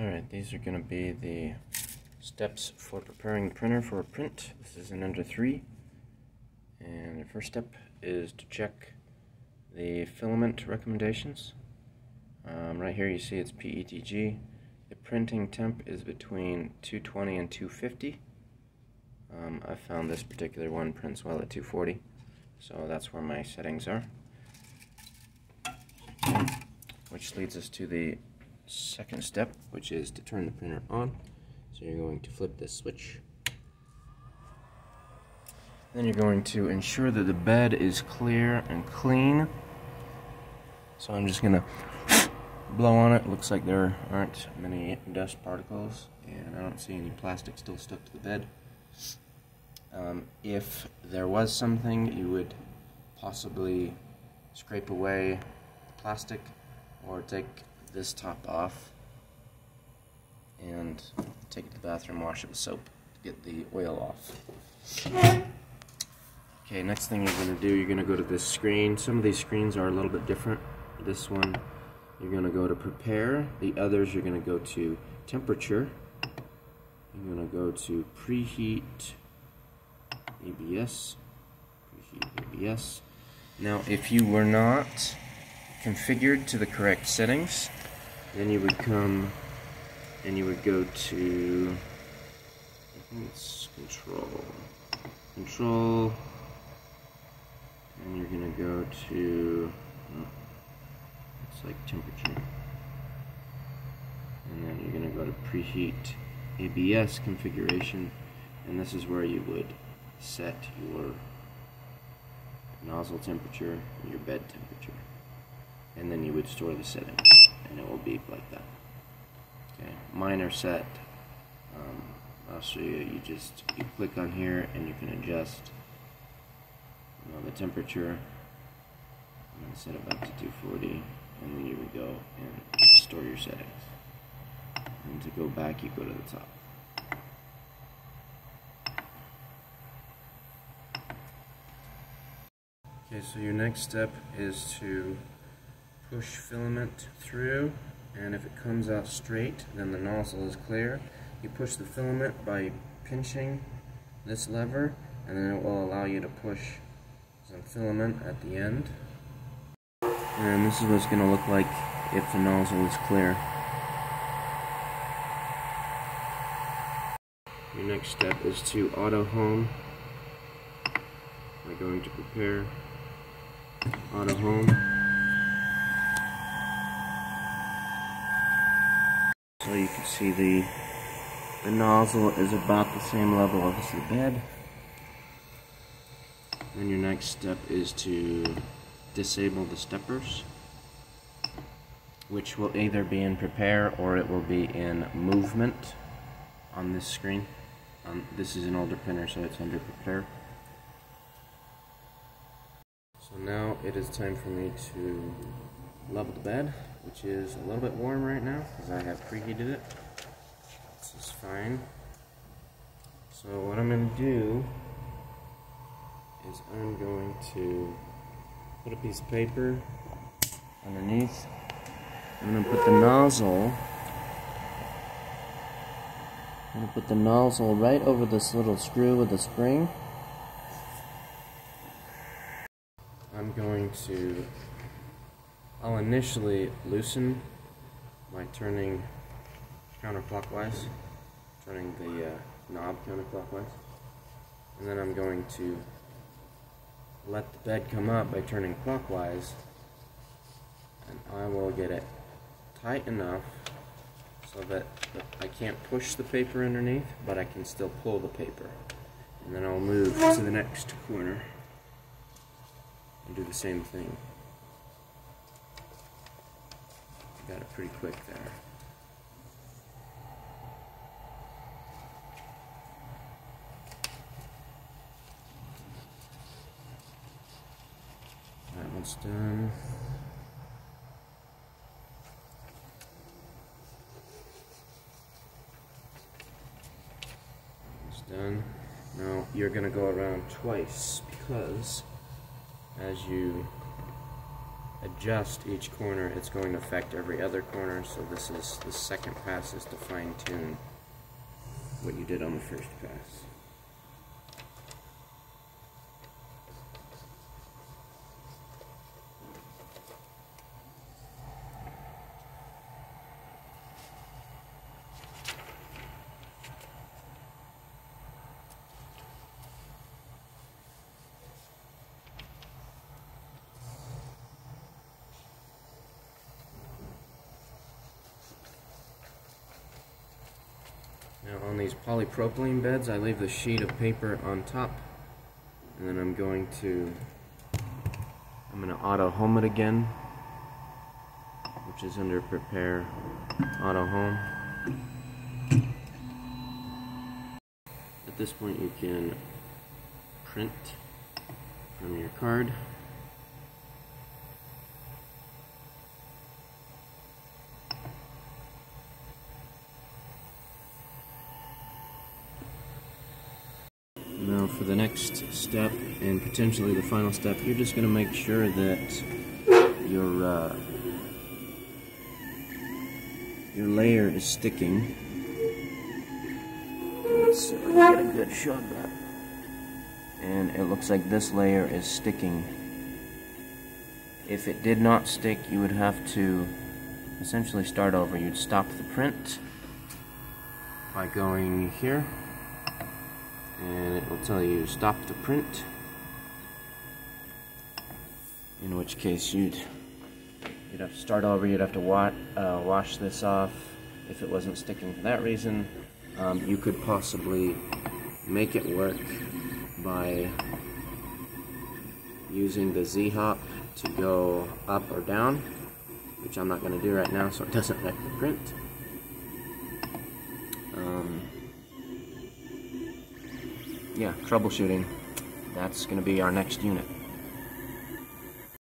Alright, these are going to be the steps for preparing the printer for a print. This is in Ender 3. And the first step is to check the filament recommendations. Um, right here you see it's PETG. The printing temp is between 220 and 250. Um, I found this particular one prints well at 240, so that's where my settings are. Which leads us to the second step, which is to turn the printer on. So you're going to flip this switch. Then you're going to ensure that the bed is clear and clean. So I'm just going to blow on it. Looks like there aren't many dust particles, and I don't see any plastic still stuck to the bed. Um, if there was something, you would possibly scrape away plastic or take this top off and take it to the bathroom, wash it with soap to get the oil off. Okay, next thing you're going to do, you're going to go to this screen. Some of these screens are a little bit different. This one, you're going to go to prepare. The others, you're going to go to temperature. You're going to go to preheat ABS. Preheat ABS. Now, if you were not configured to the correct settings, then you would come and you would go to I think it's control. Control and you're gonna go to oh, it's like temperature. And then you're gonna go to preheat ABS configuration and this is where you would set your nozzle temperature and your bed temperature and then you would store the settings and it will beep like that. Okay mine are set. Um, I'll show you. You just you click on here and you can adjust you know, the temperature. To set it back to 240 and then you would go and store your settings. And to go back you go to the top. Okay, so your next step is to push filament through and if it comes out straight then the nozzle is clear. You push the filament by pinching this lever and then it will allow you to push some filament at the end. And this is what it's going to look like if the nozzle is clear. Your next step is to auto home. We're going to prepare auto home. So you can see the the nozzle is about the same level as the bed. Then your next step is to disable the steppers, which will either be in prepare or it will be in movement on this screen. Um, this is an older printer, so it's under prepare. So now it is time for me to level the bed which is a little bit warm right now because I have preheated it. This is fine. So what I'm going to do is I'm going to put a piece of paper underneath. I'm going to put the nozzle I'm going to put the nozzle right over this little screw with the spring. I'm going to I'll initially loosen by turning counterclockwise, turning the uh, knob counterclockwise, and then I'm going to let the bed come up by turning clockwise, and I will get it tight enough so that I can't push the paper underneath, but I can still pull the paper. And then I'll move to the next corner and do the same thing. Got it pretty quick there. That one's done. It's done. Now you're going to go around twice because as you adjust each corner, it's going to affect every other corner. So this is the second pass is to fine tune what you did on the first pass. Now on these polypropylene beds, I leave the sheet of paper on top, and then I'm going to, I'm going to auto home it again, which is under prepare auto home. At this point you can print from your card. Now for the next step and potentially the final step, you're just going to make sure that your uh, your layer is sticking. Let's get a good shot of that. And it looks like this layer is sticking. If it did not stick, you would have to essentially start over. You'd stop the print by going here and it will tell you stop the print. In which case you'd you'd have to start over you'd have to wa uh, wash this off. If it wasn't sticking for that reason um, you could possibly make it work by using the Z-hop to go up or down which I'm not going to do right now so it doesn't wreck the print yeah, troubleshooting. That's going to be our next unit.